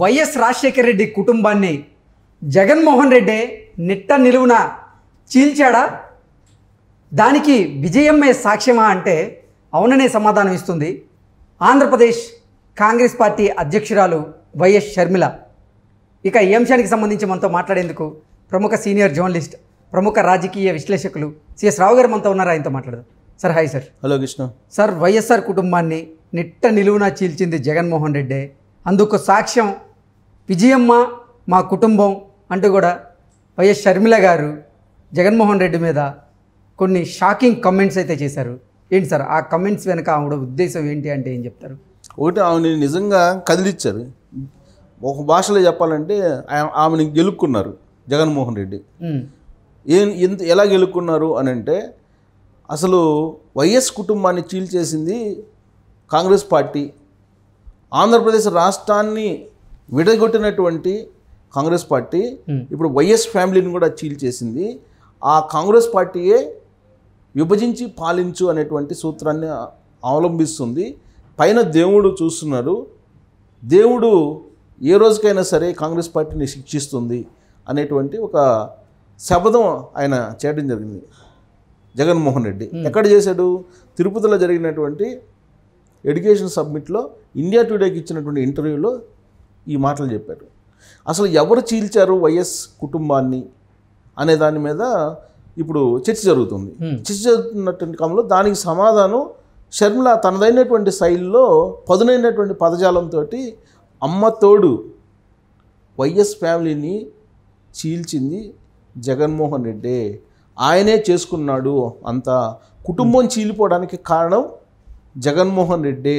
YS Rajasekhara Reddy కుటుంబాన్ని జగన్మోహన్ రెడ్డి నిట్ట నిలువున చీల్చాడా? దానికి విజయమ్మే సాక్ష్యమా అంటే అవుననే సమాధానం ఇస్తుంది ఆంధ్రప్రదేశ్ కాంగ్రెస్ పార్టీ అధ్యక్షురాలు వైఎస్ షర్మిల. ఇక ఈ అంశానికి సంబంధించి మనతో మాట్లాడేందుకు ప్రముఖ సీనియర్ జర్నలిస్ట్ ప్రముఖ రాజకీయ విశ్లేషకులు సిఎస్ రావు గారు మనతో ఉన్నారు. ఆయనతో మాట్లాడదాం. Sir hi sir. Hello Krishna. Sir YSR కుటుంబాన్ని నిట్ట నిలువున చీల్చింది జగన్మోహన్ రెడ్డి. అందుకు సాక్ష్యం విజయమ్మ మా కుటుంబం అంటూ కూడా వైఎస్ షర్మిల గారు జగన్మోహన్ రెడ్డి మీద కొన్ని షాకింగ్ కమెంట్స్ అయితే చేశారు. ఏంటి సార్? ఆ కమెంట్స్ వెనక ఆవిడ ఉద్దేశం ఏంటి అంటే ఏం చెప్తారు? ఒకటి ఆమెని నిజంగా కదిలిచ్చారు. ఒక భాషలో చెప్పాలంటే ఆమెని గెలుక్కున్నారు జగన్మోహన్ రెడ్డి. ఏం ఎంత ఎలా గెలుక్కున్నారు అని అంటే అసలు వైఎస్ కుటుంబాన్ని చీల్చేసింది కాంగ్రెస్ పార్టీ. ఆంధ్రప్రదేశ్ రాష్ట్రాన్ని విడగొట్టినటువంటి కాంగ్రెస్ పార్టీ Hmm. ఇప్పుడు వైఎస్ ఫ్యామిలీని కూడా చీల్చేసింది ఆ కాంగ్రెస్ పార్టీయే విభజించి పాలించు అనేటువంటి సూత్రాన్ని అవలంబిస్తుంది. పైన దేవుడు చూస్తున్నాడు దేవుడు ఏ రోజుకైనా సరే కాంగ్రెస్ పార్టీని శిక్షిస్తుంది అనేటువంటి ఒక శపథం ఆయన చేయడం జరిగింది. జగన్మోహన్ రెడ్డి. ఎక్కడ చేశాడు? తిరుపతిలో జరిగినటువంటి ఎడ్యుకేషన్ సబ్మిట్లో ఇండియా టుడేకి ఇచ్చినటువంటి ఇంటర్వ్యూలో ఈ మాటలు చెప్పారు. అసలు ఎవరు చీల్చారు వైఎస్ కుటుంబాన్ని అనే దాని మీద ఇప్పుడు చర్చ జరుగుతుంది. చర్చ జరుగుతున్నటువంటి క్రమంలో దానికి సమాధానం షర్మిల తనదైనటువంటి శైలిలో పదునైనటువంటి పదజాలంతో అమ్మ తోడు వైఎస్ ఫ్యామిలీని చీల్చింది జగన్మోహన్ రెడ్డి. ఆయనే చేసుకున్నాడు అంత కుటుంబం చీలిపోవడానికి కారణం జగన్మోహన్ రెడ్డి.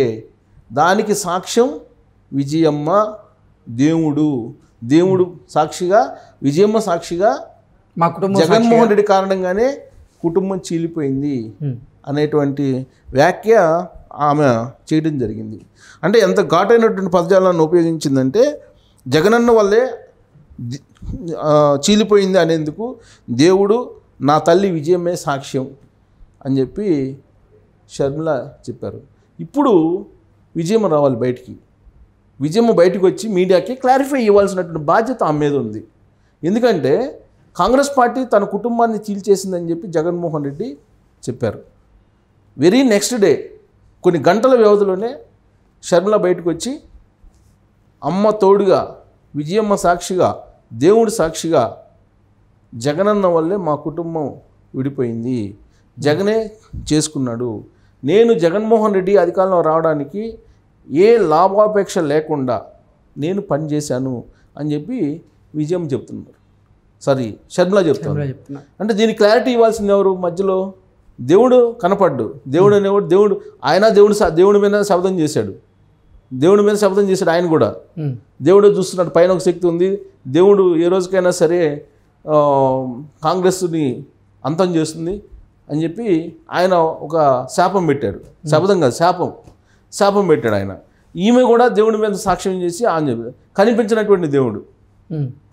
దానికి సాక్ష్యం విజయమ్మ దేవుడు దేవుడు సాక్షిగా విజయమ్మ సాక్షిగా మా కుటుంబం జగన్మోహన్ రెడ్డి కారణంగానే కుటుంబం చీలిపోయింది ఉమ్, అనేటువంటి వ్యాఖ్య ఆమె చేయడం జరిగింది. అంటే ఎంత ఘాటైనటువంటి పదజాలను ఉపయోగించిందంటే జగనన్న వల్లే చీలిపోయింది అనేందుకు దేవుడు నా తల్లి విజయమే సాక్ష్యం అని చెప్పి షర్మిల చెప్పారు. ఇప్పుడు విజయమ్మ రావాలి బయటికి. విజయమ్మ బయటకు వచ్చి మీడియాకి క్లారిఫై ఇవ్వాల్సినటువంటి బాధ్యత ఆమె మీద ఉంది. ఎందుకంటే కాంగ్రెస్ పార్టీ తన కుటుంబాన్ని చీల్చేసిందని చెప్పి జగన్మోహన్ రెడ్డి చెప్పారు. వెరీ నెక్స్ట్ డే కొన్ని గంటల వ్యవధిలోనే షర్మిల బయటకు వచ్చి అమ్మ తోడుగా విజయమ్మ సాక్షిగా దేవుడి సాక్షిగా జగనన్న వల్లే మా కుటుంబం విడిపోయింది. జగనే చేసుకున్నాడు. నేను జగన్మోహన్ రెడ్డి అధికారంలో రావడానికి ఏ లాభాపేక్ష లేకుండా నేను పనిచేశాను అని చెప్పి విజయం చెప్తున్నారు. సారీ షర్మిల చెప్తున్నారు. అంటే దీనికి క్లారిటీ ఇవ్వాల్సింది ఎవరు మధ్యలో? దేవుడు కనపడ్డు. దేవుడు అనేవాడు దేవుడు ఆయన దేవుడు దేవుడి మీద శబ్దం చేశాడు. దేవుడి మీద శబ్దం చేశాడు ఆయన కూడా. ఉమ్, దేవుడు చూస్తున్నాడు పైన ఒక శక్తి ఉంది. దేవుడు ఏ రోజుకైనా సరే కాంగ్రెస్ని అంతం చేస్తుంది అని చెప్పి ఆయన ఒక శాపం పెట్టాడు. శపథం కాదు శాపం. శాపం పెట్టాడు ఆయన. ఈమె కూడా దేవుడి మీద సాక్ష్యం చేసి ఆయన చెప్పాడు కనిపించినటువంటి దేవుడు.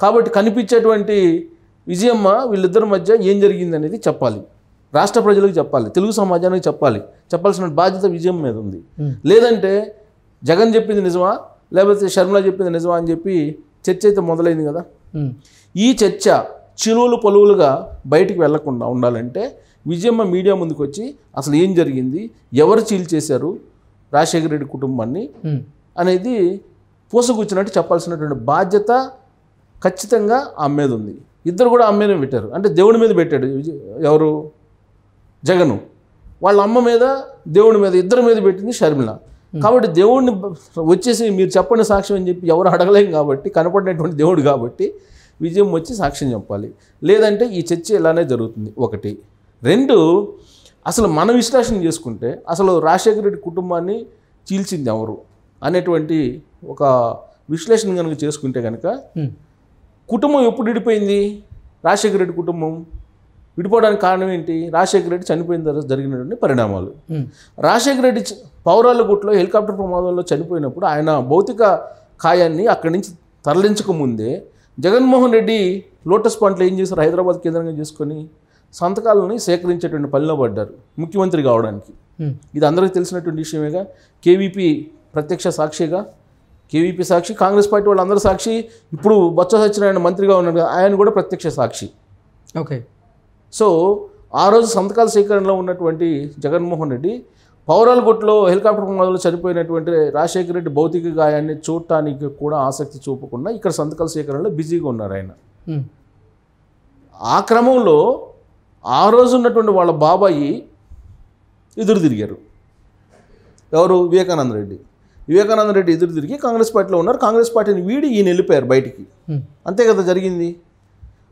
కాబట్టి కనిపించేటువంటి విజయమ్మ వీళ్ళిద్దరి మధ్య ఏం జరిగింది అనేది చెప్పాలి. రాష్ట్ర ప్రజలకు చెప్పాలి. తెలుగు సమాజానికి చెప్పాలి. చెప్పాల్సిన బాధ్యత విజయం మీద ఉంది. లేదంటే జగన్ చెప్పింది నిజమా? లేకపోతే శర్మిల చెప్పింది నిజమా అని చెప్పి చర్చ అయితే మొదలైంది కదా? ఈ చర్చ చిలువలు పలువులుగా బయటికి వెళ్ళకుండా ఉండాలంటే విజయమ్మ మీడియా ముందుకు వచ్చి అసలు ఏం జరిగింది? ఎవరు చీల్చేశారు రాజశేఖర రెడ్డి కుటుంబాన్ని అనేది పూసగుచ్చినట్టు చెప్పాల్సినటువంటి బాధ్యత ఖచ్చితంగా ఆమె మీద ఉంది. ఇద్దరు కూడా ఆమె మీద పెట్టారు. అంటే దేవుడి మీద పెట్టాడు ఎవరు? జగను. వాళ్ళ అమ్మ మీద దేవుడి మీద ఇద్దరి మీద పెట్టింది షర్మిల. కాబట్టి దేవుడిని వచ్చేసి మీరు చెప్పండి సాక్ష్యం అని చెప్పి ఎవరు అడగలేం కాబట్టి కనపడినటువంటి దేవుడు కాబట్టి విజయం వచ్చి సాక్ష్యం చెప్పాలి. లేదంటే ఈ చర్చ ఇలానే జరుగుతుంది. ఒకటి. రెండు అసలు మన విశ్లేషణ చేసుకుంటే అసలు రాజశేఖర రెడ్డి కుటుంబాన్ని చీల్చింది ఎవరు అనేటువంటి ఒక విశ్లేషణ కనుక చేసుకుంటే కనుక కుటుంబం ఎప్పుడు విడిపోయింది? రాజశేఖర రెడ్డి కుటుంబం విడిపోవడానికి కారణం ఏంటి? రాజశేఖర రెడ్డి చనిపోయిన తర్వాత జరిగినటువంటి పరిణామాలు. రాజశేఖర రెడ్డి పౌరాలగుట్లో హెలికాప్టర్ ప్రమాదంలో చనిపోయినప్పుడు ఆయన భౌతిక కాయాన్ని అక్కడి నుంచి తరలించక ముందే జగన్మోహన్ రెడ్డి లోటస్ పాయింట్లో ఏం చేశారు? హైదరాబాద్ కేంద్రంగా చేసుకొని సంతకాలని సేకరించేటువంటి పనిలో పడ్డారు ముఖ్యమంత్రి కావడానికి. ఇది అందరికీ తెలిసినటువంటి విషయమేగా. కేవీపీ ప్రత్యక్ష సాక్షిగా కేవీపీ సాక్షి కాంగ్రెస్ పార్టీ వాళ్ళందరూ సాక్షి ఇప్పుడు బొత్స సత్యనారాయణ మంత్రిగా ఉన్నాడు కదా, ఆయన కూడా ప్రత్యక్ష సాక్షి. ఓకే. సో ఆ రోజు సంతకాల సేకరణలో ఉన్నటువంటి జగన్మోహన్ రెడ్డి పౌరాలగుట్లో హెలికాప్టర్ ప్రమాదంలో చనిపోయినటువంటి రాజశేఖర రెడ్డి భౌతిక గాయాన్ని చూడటానికి కూడా ఆసక్తి చూపకుండా ఇక్కడ సంతకాల సేకరణలో బిజీగా ఉన్నారు ఆయన. ఆ క్రమంలో ఆ రోజు ఉన్నటువంటి వాళ్ళ బాబాయి ఎదురు తిరిగారు. ఎవరు? వివేకానంద రెడ్డి. వివేకానంద రెడ్డి ఎదురు తిరిగి కాంగ్రెస్ పార్టీలో ఉన్నారు. కాంగ్రెస్ పార్టీని వీడి ఈయన వెళ్ళిపోయారు బయటికి. అంతే కదా జరిగింది.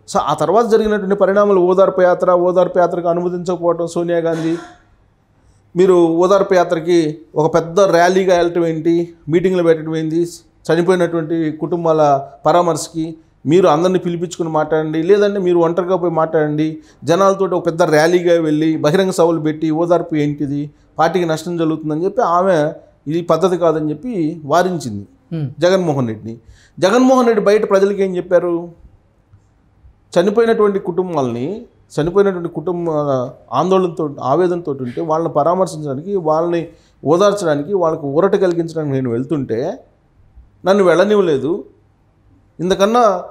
సో ఆ తర్వాత జరిగినటువంటి పరిణామాలు ఓదార్పు యాత్ర ఓదార్పు యాత్రకు అనుమతించకపోవడం సోనియా గాంధీ. మీరు ఓదార్పు యాత్రకి ఒక పెద్ద ర్యాలీగా వెళ్ళటం ఏంటి? మీటింగ్లు పెట్టడం ఏంటి చనిపోయినటువంటి కుటుంబాల పరామర్శకి మీరు అందరిని పిలిపించుకుని మాట్లాడండి లేదంటే మీరు ఒంటరిగా పోయి మాట్లాడండి. జనాలతో ఒక పెద్ద ర్యాలీగా వెళ్ళి బహిరంగ సభలు పెట్టి ఓదార్పు ఏంటిది పార్టీకి నష్టం జరుగుతుందని చెప్పి ఆమె ఇది పద్ధతి కాదని చెప్పి వారించింది. జగన్మోహన్ రెడ్డిని. జగన్మోహన్ రెడ్డి బయట ప్రజలకి ఏం చెప్పారు? చనిపోయినటువంటి కుటుంబాలని చనిపోయినటువంటి కుటుంబాల ఆందోళనతో ఆవేదనతో ఉంటే వాళ్ళని పరామర్శించడానికి వాళ్ళని ఓదార్చడానికి వాళ్ళకు ఊరట కలిగించడానికి నేను వెళ్తుంటే నన్ను వెళ్ళనివ్వలేదు. ఇంతకన్నా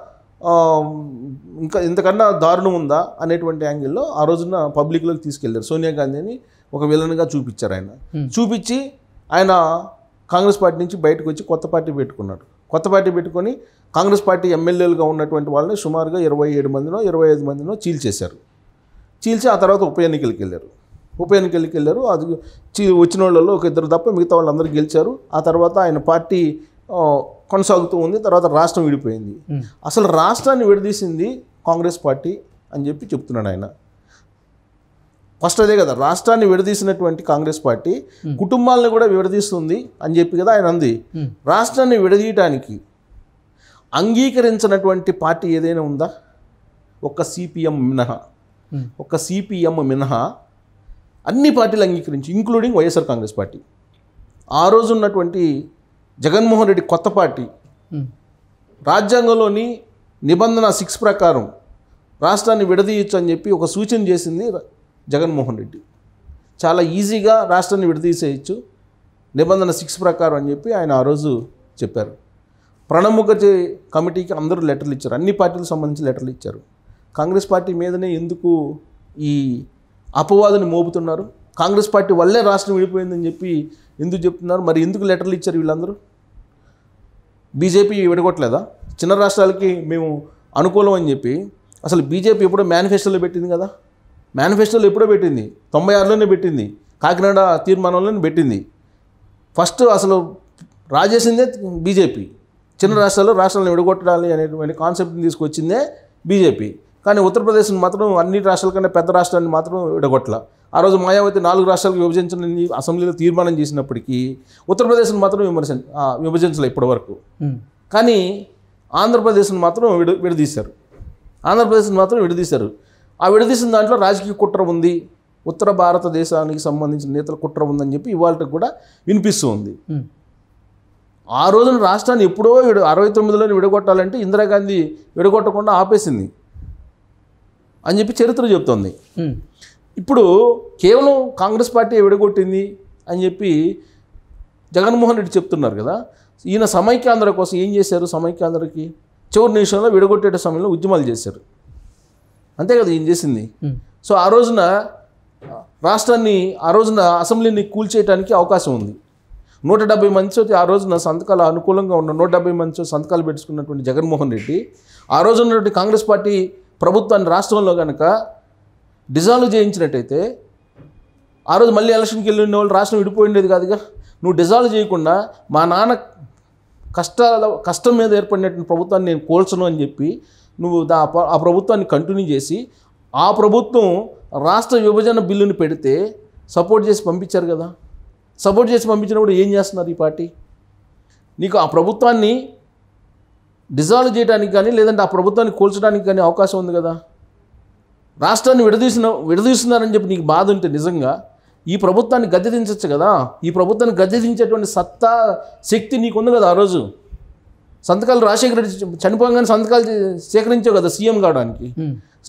ఇంకా ఇంతకన్నా దారుణం ఉందా అనేటువంటి యాంగిల్లో ఆ రోజున పబ్లిక్లోకి తీసుకెళ్ళారు. సోనియా గాంధీని ఒక విలన్గా చూపించారు ఆయన. చూపించి ఆయన కాంగ్రెస్ పార్టీ నుంచి బయటకు వచ్చి కొత్త పార్టీ పెట్టుకున్నాడు. కొత్త పార్టీ పెట్టుకొని కాంగ్రెస్ పార్టీ ఎమ్మెల్యేలుగా ఉన్నటువంటి వాళ్ళని సుమారుగా ఇరవై ఏడు మందినో ఇరవై ఐదు మందినో చీల్చేశారు. చీల్చి ఆ తర్వాత ఉప ఎన్నికలకు వెళ్ళారు. ఉప ఎన్నికలకు వెళ్ళారు. అది చీ వచ్చిన వాళ్ళలో ఒక ఇద్దరు తప్ప మిగతా వాళ్ళందరూ గెలిచారు. ఆ తర్వాత ఆయన పార్టీ కొనసాగుతూ ఉంది తర్వాత రాష్ట్రం విడిపోయింది. అసలు రాష్ట్రాన్ని విడదీసింది కాంగ్రెస్ పార్టీ అని చెప్పి చెప్తున్నాడు ఆయన. ఫస్ట్ అదే కదా రాష్ట్రాన్ని విడదీసినటువంటి కాంగ్రెస్ పార్టీ కుటుంబాలను కూడా విడదీస్తుంది అని చెప్పి కదా ఆయన అంది. రాష్ట్రాన్ని విడదీయటానికి అంగీకరించినటువంటి పార్టీ ఏదైనా ఉందా? ఒక్క సిపిఎం మినహా. ఒక సిపిఎం మినహా అన్ని పార్టీలు అంగీకరించి ఇంక్లూడింగ్ వైఎస్ఆర్ కాంగ్రెస్ పార్టీ. ఆ రోజు ఉన్నటువంటి జగన్మోహన్ రెడ్డి కొత్త పార్టీ. రాజ్యాంగంలోని నిబంధన సిక్స్ ప్రకారం రాష్ట్రాన్ని విడదీయచ్చు అని చెప్పి ఒక సూచన చేసింది జగన్మోహన్ రెడ్డి. చాలా ఈజీగా రాష్ట్రాన్ని విడదీసేయచ్చు. నిబంధన సిక్స్ ప్రకారం అని చెప్పి ఆయన ఆ రోజు చెప్పారు. ప్రణబ్ ముఖర్జీ కమిటీకి అందరూ లెటర్లు ఇచ్చారు. అన్ని పార్టీలకు సంబంధించి లెటర్లు ఇచ్చారు. కాంగ్రెస్ పార్టీ మీదనే ఎందుకు ఈ అపవాదుని మోపుతున్నారు? కాంగ్రెస్ పార్టీ వల్లే రాష్ట్రం విడిపోయిందని చెప్పి ఎందుకు చెప్తున్నారు? మరి ఎందుకు లెటర్లు ఇచ్చారు వీళ్ళందరూ? బీజేపీ విడగొట్టలేదా? చిన్న రాష్ట్రాలకి మేము అనుకూలం అని చెప్పి అసలు బీజేపీ ఎప్పుడో మేనిఫెస్టోలో పెట్టింది కదా? మేనిఫెస్టోలో ఎప్పుడో పెట్టింది? తొంభై ఆరులోనే పెట్టింది. కాకినాడ తీర్మానంలోనే పెట్టింది. ఫస్ట్ అసలు రాజేసిందే బీజేపీ. చిన్న రాష్ట్రాల్లో రాష్ట్రాలను విడగొట్టాలి అనేటువంటి కాన్సెప్ట్ని తీసుకొచ్చిందే బీజేపీ. కానీ ఉత్తరప్రదేశ్ని మాత్రం అన్ని రాష్ట్రాల కన్నా పెద్ద రాష్ట్రాన్ని మాత్రం విడగొట్టలే ఆ రోజు మాయావతి నాలుగు రాష్ట్రాలకు విభజించని అసెంబ్లీలో తీర్మానం చేసినప్పటికీ ఉత్తరప్రదేశ్ని మాత్రం విమర్శ విభజించలే ఇప్పటివరకు. కానీ ఆంధ్రప్రదేశ్ని మాత్రం విడ విడదీశారు ఆంధ్రప్రదేశ్ని మాత్రం విడదీశారు ఆ విడదీసిన దాంట్లో రాజకీయ కుట్ర ఉంది ఉత్తర భారతదేశానికి సంబంధించిన నేతల కుట్ర ఉందని చెప్పి ఇవాళకి కూడా వినిపిస్తూ ఉంది. ఆ రోజున రాష్ట్రాన్ని ఎప్పుడో విడ అరవై తొమ్మిదిలోనే విడగొట్టాలంటే ఇందిరాగాంధీ విడగొట్టకుండా ఆపేసింది అని చెప్పి చరిత్ర చెప్తోంది. ఇప్పుడు కేవలం కాంగ్రెస్ పార్టీ విడగొట్టింది అని చెప్పి జగన్మోహన్ రెడ్డి చెప్తున్నారు కదా. ఈయన సమైక్యాంధ్ర కోసం ఏం చేశారు సమైక్యాంధ్రకి? చివరి నిమిషంలో విడగొట్టే సమయంలో ఉద్యమాలు చేశారు. అంతే కదా ఈయన చేసింది. సో ఆ రోజున రాష్ట్రాన్ని ఆ రోజున అసెంబ్లీని కూల్చేయడానికి అవకాశం ఉంది. నూట డెబ్బై మందితో ఆ రోజున సంతకాలు అనుకూలంగా ఉన్న నూట డెబ్బై మందితో సంతకాలు పెట్టుకున్నటువంటి జగన్మోహన్ రెడ్డి ఆ రోజు ఉన్నటువంటి కాంగ్రెస్ పార్టీ ప్రభుత్వాన్ని రాష్ట్రంలో కనుక డిజాల్వ్ చేయించినట్టయితే ఆ రోజు మళ్ళీ ఎలక్షన్కి వెళ్ళిన వాళ్ళు రాష్ట్రం విడిపోయిండేది కాదుగా. నువ్వు డిజాల్వ్ చేయకుండా మా నాన్న కష్టాల కష్టం మీద ఏర్పడినటువంటి ప్రభుత్వాన్ని నేను కోల్చను అని చెప్పి నువ్వు దా ఆ ప్రభుత్వాన్ని కంటిన్యూ చేసి ఆ ప్రభుత్వం రాష్ట్ర విభజన బిల్లుని పెడితే సపోర్ట్ చేసి పంపించారు కదా. సపోర్ట్ చేసి పంపించినప్పుడు ఏం చేస్తున్నారు ఈ పార్టీ? నీకు ఆ ప్రభుత్వాన్ని డిజాల్వ్ చేయడానికి కానీ లేదంటే ఆ ప్రభుత్వాన్ని కోల్చడానికి కానీ అవకాశం ఉంది కదా. రాష్ట్రాన్ని విడదీసిన విడదీస్తున్నారని చెప్పి నీకు బాధ ఉంటే నిజంగా ఈ ప్రభుత్వాన్ని గద్దెదించవచ్చు కదా? ఈ ప్రభుత్వాన్ని గద్దెదించేటువంటి సత్తా శక్తి నీకుంది కదా ఆ రోజు? సంతకాలు రాజశేఖర రెడ్డి చనిపోగానే సంతకాలు సేకరించావు కదా సీఎం కావడానికి.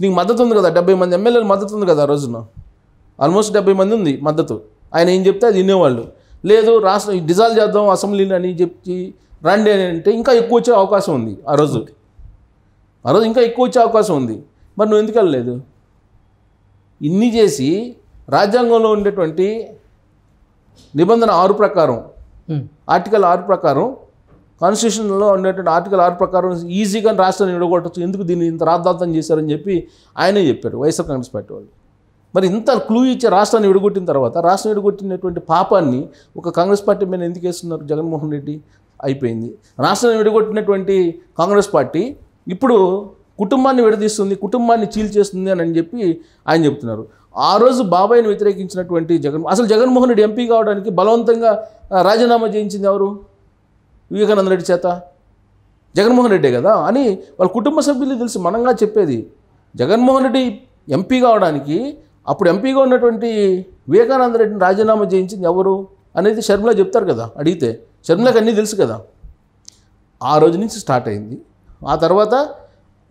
నీకు మద్దతు ఉంది కదా? డెబ్బై మంది ఎమ్మెల్యేలు మద్దతు ఉంది కదా ఆ రోజున? ఆల్మోస్ట్ డెబ్బై మంది ఉంది మద్దతు. ఆయన ఏం చెప్తే అది వినేవాళ్ళు. లేదు రాష్ట్రం డిజాల్వ్ చేద్దాం అసెంబ్లీని అని చెప్పి రండి అని అంటే ఇంకా ఎక్కువ వచ్చే అవకాశం ఉంది ఆ రోజు. ఆ రోజు ఇంకా ఎక్కువ వచ్చే అవకాశం ఉంది. మరి నువ్వు ఎందుకు వెళ్ళలేదు? ఇన్ని చేసి రాజ్యాంగంలో ఉండేటువంటి నిబంధన ఆరు ప్రకారం. ఆర్టికల్ ఆరు ప్రకారం కాన్స్టిట్యూషన్లో ఉండేటువంటి ఆర్టికల్ ఆరు ప్రకారం ఈజీగా రాష్ట్రాన్ని విడగొట్టచ్చు. ఎందుకు దీన్ని ఇంత రాద్ధాంతం చేశారని చెప్పి ఆయనే చెప్పారు వైఎస్ఆర్ కాంగ్రెస్ పార్టీ వాళ్ళు. మరి ఇంత క్లూ ఇచ్చి రాష్ట్రాన్ని విడగొట్టిన తర్వాత రాష్ట్రం విడగొట్టినటువంటి పాపాన్ని ఒక కాంగ్రెస్ పార్టీ మీద ఎందుకు వేస్తున్నారు? జగన్మోహన్ రెడ్డి అయిపోయింది. రాష్ట్రాన్ని విడగొట్టినటువంటి కాంగ్రెస్ పార్టీ ఇప్పుడు కుటుంబాన్ని విడదీస్తుంది కుటుంబాన్ని చీల్చేస్తుంది అని అని చెప్పి ఆయన చెప్తున్నారు. ఆ రోజు బాబాయ్ని వ్యతిరేకించినటువంటి జగన్ అసలు జగన్మోహన్ రెడ్డి ఎంపీ కావడానికి బలవంతంగా రాజీనామా చేయించింది ఎవరు? వివేకానంద రెడ్డి చేత? జగన్మోహన్ రెడ్డే కదా? అని వాళ్ళ కుటుంబ సభ్యులు తెలిసి మనంగా చెప్పేది. జగన్మోహన్ రెడ్డి ఎంపీ కావడానికి అప్పుడు ఎంపీగా ఉన్నటువంటి వివేకానంద రెడ్డిని రాజీనామా చేయించింది ఎవరు? అనేది షర్మిల చెప్తారు కదా అడిగితే. షర్మిలకు అన్నీ తెలుసు కదా. ఆ రోజు నుంచి స్టార్ట్ అయింది. ఆ తర్వాత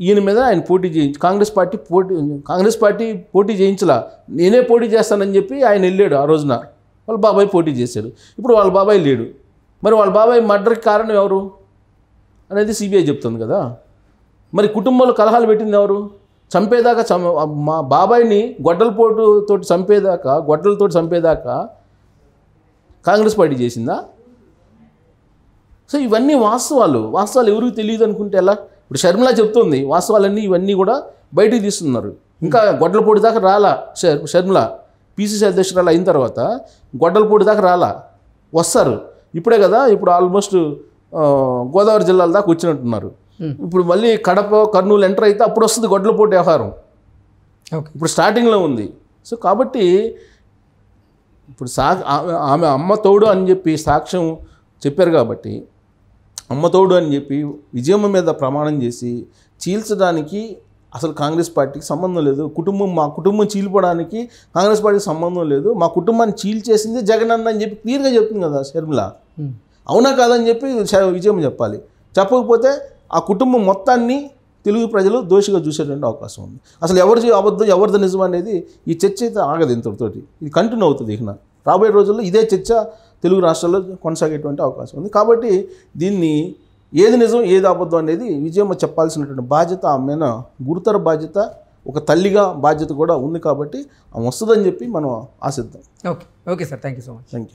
ఈయన మీద ఆయన పోటీ చేయించు కాంగ్రెస్ పార్టీ పోటీ కాంగ్రెస్ పార్టీ పోటీ చేయించలా. నేనే పోటీ చేస్తానని చెప్పి ఆయన వెళ్ళాడు ఆ రోజున. వాళ్ళ బాబాయ్ పోటీ చేశాడు. ఇప్పుడు వాళ్ళ బాబాయ్ లేడు. మరి వాళ్ళ బాబాయ్ మర్డర్కి కారణం ఎవరు? అనేది సిబిఐ చెప్తుంది కదా. మరి కుటుంబంలో కలహాలు పెట్టింది ఎవరు? చంపేదాకా చం మా బాబాయ్ని గొడ్డలపోటు తోటి చంపేదాకా గొడ్డలతోటి చంపేదాకా కాంగ్రెస్ పార్టీ చేసిందా? సో ఇవన్నీ వాస్తవాలు. వాస్తవాలు ఎవరికి తెలియదు అనుకుంటే ఎలా? ఇప్పుడు షర్మిల చెప్తుంది వాస్తవాలన్నీ ఇవన్నీ కూడా బయటికి తీస్తున్నారు. ఇంకా గొడ్డలపూడి దాకా రాలా షర్ షర్మిల పీసీసీ అధ్యక్షురాలు అయిన తర్వాత గొడ్డలపూడి దాకా రాలా? వస్తారు. ఇప్పుడే కదా ఇప్పుడు ఆల్మోస్ట్ గోదావరి జిల్లాల దాకా వచ్చినట్టున్నారు. ఇప్పుడు మళ్ళీ కడప కర్నూలు ఎంటర్ అయితే అప్పుడు వస్తుంది గొడ్డలపూడి వ్యవహారం. ఇప్పుడు స్టార్టింగ్లో ఉంది. సో కాబట్టి ఇప్పుడు సా ఆమె అమ్మ తోడు అని చెప్పి సాక్ష్యం చెప్పారు కాబట్టి అమ్మ తోడు అని చెప్పి విజయమ్మ మీద ప్రమాణం చేసి చీల్చడానికి అసలు కాంగ్రెస్ పార్టీకి సంబంధం లేదు. కుటుంబం మా కుటుంబం చీలిపోవడానికి కాంగ్రెస్ పార్టీకి సంబంధం లేదు. మా కుటుంబాన్ని చీల్చేసింది జగన్ అన్న అని చెప్పి క్లియర్గా చెప్తుంది కదా షర్మిల. అవునా కాదని చెప్పి విజయం చెప్పాలి. చెప్పకపోతే ఆ కుటుంబం మొత్తాన్ని తెలుగు ప్రజలు దోషిగా చూసేటువంటి అవకాశం ఉంది. అసలు ఎవరిది అబద్ధం ఎవరిది నిజం అనేది ఈ చర్చ అయితే ఆగదు ఇంతటితోటి. ఇది కంటిన్యూ అవుతుంది ఇక రాబోయే రోజుల్లో ఇదే చర్చ తెలుగు రాష్ట్రాల్లో కొనసాగేటువంటి అవకాశం ఉంది. కాబట్టి దీన్ని ఏది నిజం ఏది అబద్ధం అనేది విజయమ్మ చెప్పాల్సినటువంటి బాధ్యత ఆమె మీద గురుతర బాధ్యత ఒక తల్లిగా బాధ్యత కూడా ఉంది కాబట్టి ఆమె వస్తుందని చెప్పి మనం ఆశిద్దాం. Okay. Okay sir. Thank you so much. Thank you